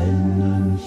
Rennen